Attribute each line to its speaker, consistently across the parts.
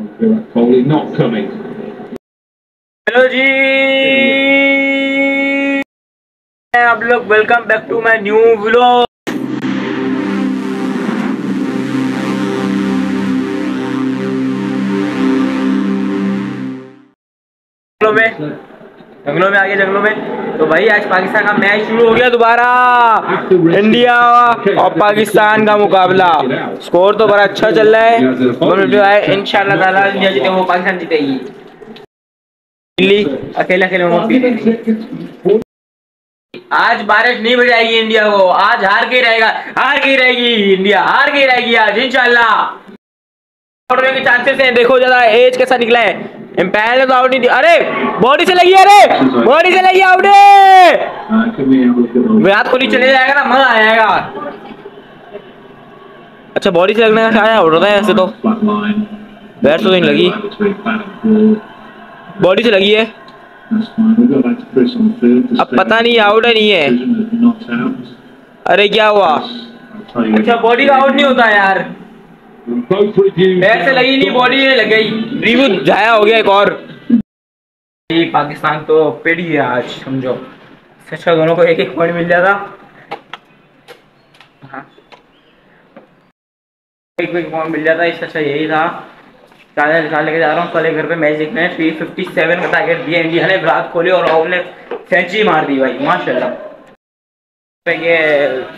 Speaker 1: Virat Kohli not coming.
Speaker 2: Hello जी आप लोग welcome back to my new vlog जंगलों में जंगलों में आगे जंगलों में। तो भाई, आज पाकिस्तान का मैच शुरू हो गया दोबारा। इंडिया और पाकिस्तान का मुकाबला। स्कोर तो बड़ा अच्छा चल रहा है। इंशाल्लाह ताला इंडिया जीते, वो पाकिस्तान जीतेगी दिल्ली अकेले अकेले आज बारिश नहीं बजाएगी इंडिया को। आज हार के रहेगा, हार के रहेगी इंडिया, हार के रहेगी आज, इंशाल्लाह। के चांसेस हैं। देखो ज़्यादा एज कैसा निकला है। इम्पैल तो आउट नहीं थी अरे बॉडी से लगी, अरे! बॉडी से लगी आउट विराट कोहली चले जाएगा ना, मज़ा आएगा अच्छा बॉडी से लगने का आउट होता है ऐसे तो? बैट तो लगी। बॉडी से लगी है। अब पता नहीं आउट है, नहीं है। अरे, क्या हुआ? अच्छा बॉडी का आउट नहीं होता यार। पैर से लगी नहीं बॉडी में लग गई। रिव्यू जाया हो गया एक और। पाकिस्तान तो पेड़ी है आज, समझो। अच्छा दोनों को एक एक पॉइंट मिल जाता। हाँ। एक एक पॉइंट मिल जाता, इससे अच्छा यही था। चार्जर निकाल लेके जा रहा हूँ, कल घर पे मैच देखने। थ्री फिफ्टी सेवन का टारगेट दिया इंडिया ने, विराट कोहली और राहुल ने सेंचुरी मार दी भाई, माशाल्लाह। ये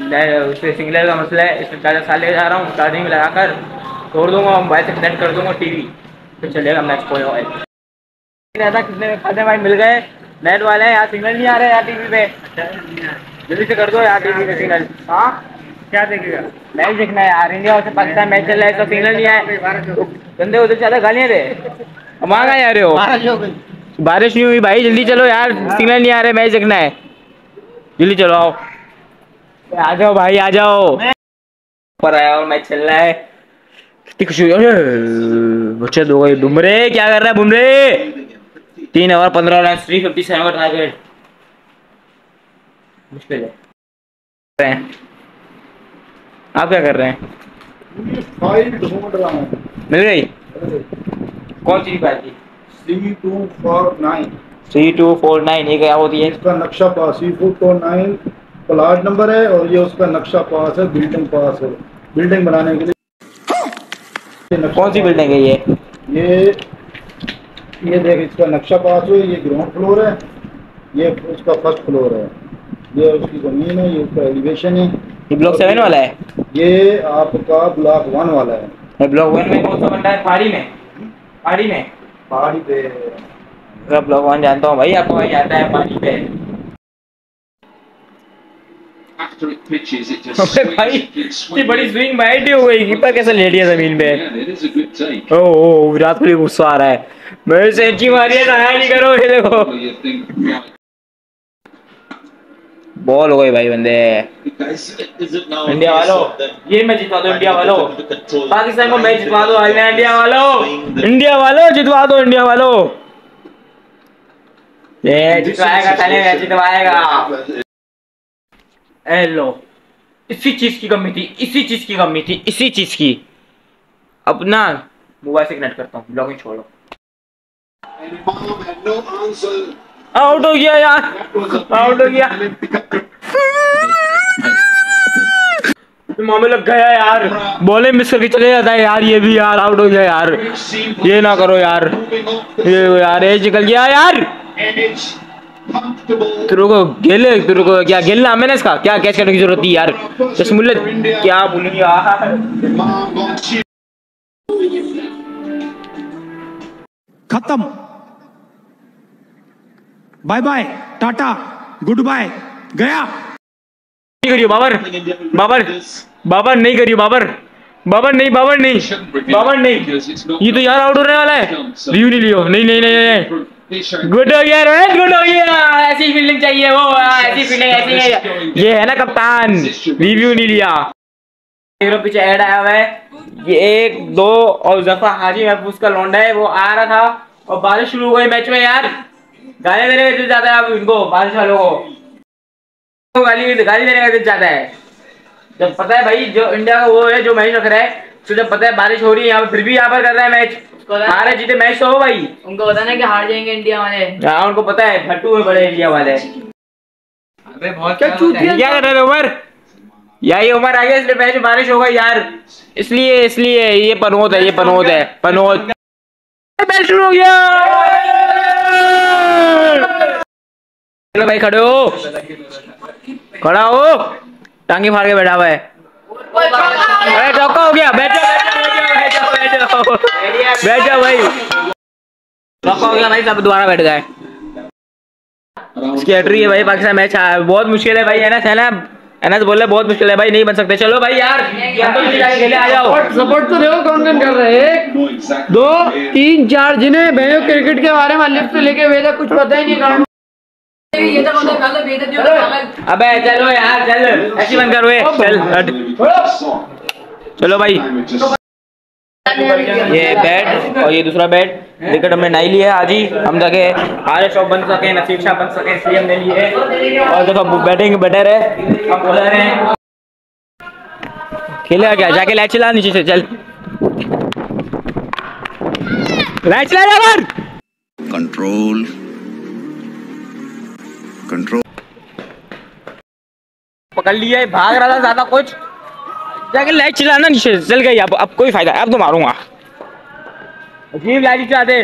Speaker 2: ने- उससे सिंगलर का मसला है इसमें चार्जर साल लेके जा रहा हूँ चार्जिंग में लगाकर तोड़ दूँगा मोबाइल से कनेक्ट कर दूँगा टीवी फिर चलेगा मैच कोई मोबाइल रहता कितने में खाते भाई मिल गए। नेट वाले हैं यहाँ सिग्नल नहीं आ रहे यार टीवी पे। जल्दी से कर दो यार टीवी पे सिग्नल हाँ? क्या देखेगा? मैच देखना है यार इंडिया और पाकिस्तान मैच चल रहा है तो सिग्नल नहीं आए बंदे उधर ज़्यादा गालियाँ दे। जा रहे हो? बारिश नहीं हुई भाई जल्दी चलो यार सिग्नल नहीं आ रहे मैच देखना है। जल्दी चलो आओ। आ जाओ भाई आ जाओ। ऊपर आया और मैच चल रहा है। कितनी खुशी हुई। बच्चे दो गए। बुमरे क्या कर रहा है बुमरे? तीन ओवर पंद्रह रन थ्री फिफ्टी सेवन का टारगेट मुश्किल है। आप क्या कर रहे हैं?
Speaker 3: फ़ाइल ढूंढ रहा हूँ।
Speaker 2: मिल गई? कौन सी बात थी?
Speaker 3: C two four nine
Speaker 2: three two four nine ये क्या होती है?
Speaker 3: इसका नक्शा पास C two four nine plot number है और ये उसका नक्शा पास है बिल्डिंग पास है। बिल्डिंग बनाने के लिए
Speaker 2: कौन सी बिल्डिंग है ये?
Speaker 3: ये ये देख इसका नक्शा पास है ये ग्राउंड फ्लोर है ये उसका फ़र्स्ट फ्लोर है। ये उसकी ज़मीन है ये उसका एलिवेशन है।
Speaker 2: ये ब्लॉक सेवन वाला है?
Speaker 3: ये आपका ब्लॉक वन वाला है।
Speaker 2: ब्लॉक वन में कौन सा बनता है? पहाड़ी में। पहाड़ी में।
Speaker 3: पहाड़ी पे।
Speaker 2: ब्लॉक वन जानता हूँ भाई आपको भाई आता है पहाड़ी पे।
Speaker 1: After it pitches, it just
Speaker 2: अबे
Speaker 1: swings.
Speaker 2: भाई
Speaker 1: swings.
Speaker 2: बड़ी स्विंग बैठी हो गई कीपर कैसे लेट गया ज़मीन पे
Speaker 1: Yeah.
Speaker 2: ओ ओ विराट कोहली गुस्सा आ रहा है मेरे सेंची मारी है दया नहीं करो ये देखो बॉल हो गई भाई बंदे इंडिया वालों ये मैच जितवा दो इंडिया वालों पाकिस्तान को मैच जितवा दो इंडिया वालों इंडिया वालों जितवा दो इंडिया वालों ये जितवाएगा पहले मैच जितवाएगा ए लो इसी चीज़ की कमी थी, इसी चीज़ की कमी थी, इसी चीज़ की। अब ना, मोबाइल से कनेक्ट करता हूँ ब्लॉगिंग छोड़ो। आउट हो गया यार आउट हो गया। मामे लग गया यार। बॉले मिस करके चले जाता है यार, ये भी यार आउट हो गया यार। ये ना करो यार। ये यार एज निकल गया यार। तेरे को गेले तेरे को क्या गेल नाम है ना इसका? क्या कैच करने की ज़रूरत थी यार? जसमुल्ला क्या बोलूँ यार?
Speaker 4: खत्म। Bye bye tata goodbye गया।
Speaker 2: नहीं करियो बाबर बाबर बाबर नहीं करियो बाबर बाबर नहीं बाबर नहीं बाबर नहीं। ये तो यार आउट होने वाला है। व्यू नहीं लियो। नहीं नहीं नहीं नहीं। गुड हो गया रोहित गुड हो गया ऐसी फील्डिंग चाहिए वो हाँ, ऐसी फील्डिंग ऐसी है। ये है ना कप्तान रिव्यू नहीं लिया। हीरो पीछे ऐड आया हुआ है। ये एक दो और जफा हाजी महफूज का लौंडा है वो आ रहा था। और बारिश शुरू हो गई मैच में यार। गाली देने का दिल जाता है अब इनको बारिश वालों को। तो गाली गाली देने का दिल जाता है। जब पता है भाई जो इंडिया का वो है जो मैच रख रहा है तो जब पता है बारिश हो रही है यहाँ पे फिर भी यहाँ पर कर रहा है मैच हारे जीते मैच तो हो भाई।
Speaker 5: उनको पता ना कि हार जाएँगे इंडिया वाले।
Speaker 2: हाँ उनको पता है भट्टू है बड़े इंडिया वाले।
Speaker 6: अबे बहुत
Speaker 5: क्या चूतिया
Speaker 2: क्या कर रहे थे उमर? यार ये उमर आ गया इसलिए मैच बारिश होगा यार। इसलिए इसलिए ये पनोत है ये पनोत है पनोत। मैच शुरू हो गया। चलो भाई खड़े हो। खड़ा हो। टांगे फाड़ के बैठा हुआ है। अरे चौका हो गया बैठो बैठो बैठो भाई। हो गया भाई सब दोबारा बैठ गए। इसकी एंट्री है भाई पाकिस्तान मैच बहुत मुश्किल है भाई एनएस है ना? एनएस बोल रहे बहुत मुश्किल है भाई नहीं बन सकते। चलो भाई यार तो खेले आ जाओ।
Speaker 5: सपोर्ट तो देखो कौन कौन कर रहे एक दो. तीन चार जिन्हें भैया क्रिकेट के बारे में लिफ्ट लेके भेजा कुछ पता ही नहीं कारण ये तो है
Speaker 2: अबे चलो यार चल ऐसी बंद कर चल चलो भाई। ये बैट और ये दूसरा बैट विकेट हमने नहीं लिया आज ही। हम जाके हारे शॉप बन सके नसीब शाह बन सके इसलिए हमने लिए और देखो बैटिंग बेटर है हम बॉलर हैं। खेलेगा क्या जाके लाइट चला नीचे से चल। लाइट चला जा
Speaker 7: control control
Speaker 2: पकड़ लिया है भाग रहा था ज़्यादा कुछ। जाके लाइट चलाना नीचे चल गई। अब अब कोई फ़ायदा, अब तो मारूँगा। अजीब लाइट चला दे।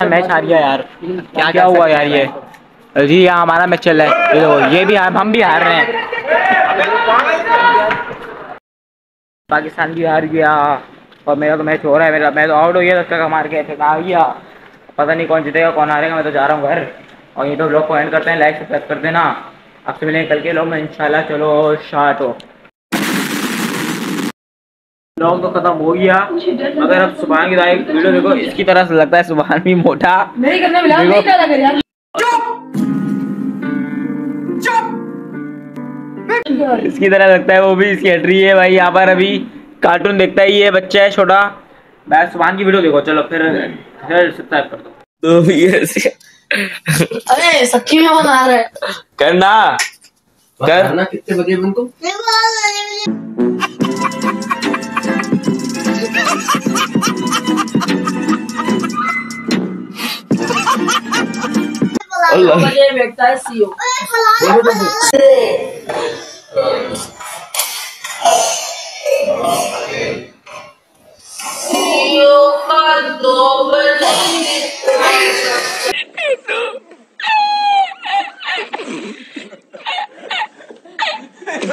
Speaker 2: मैच हार गया यार। क्या क्या हुआ यार ये? जी यहाँ हमारा मैच चल रहा है। ये ये भी, हम भी हार रहे हैं। पाकिस्तान भी हार गया। और मेरा तो मैच हो रहा है मेरा मैं तो आउट हो गया दस टका मार के फिर आ गया। पता नहीं कौन जीतेगा कौन हारेगा मैं तो जा रहा हूँ घर। और ये तो ब्लॉग को एंड करते हैं लाइक सब्सक्राइब कर देना। आपसे मिलेंगे कल के लोग में इंशाल्लाह चलो शार्ट हो। ब्लॉग तो खत्म हो गया। अगर अब सुबह की वीडियो देखो इसकी तरह से लगता है सुबह भी मोटा। इसकी तरह लगता है वो भी इसकी एंट्री है भाई यहाँ पर अभी कार्टून देखता ही है बच्चा है छोटा। मैं सुबह की वीडियो देखो चलो फिर फिर सब्सक्राइब कर दो। तो ये
Speaker 5: अरे सच्ची में बना रहा है।
Speaker 2: करना कर।
Speaker 6: ना कितने बजे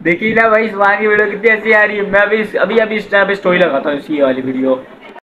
Speaker 2: देखिए ना भाई सुबह की वीडियो कितनी अच्छी आ रही है। मैं अभी अभी अभी इस टाइम पे स्टोरी लगाता हूँ इसी वाली वीडियो।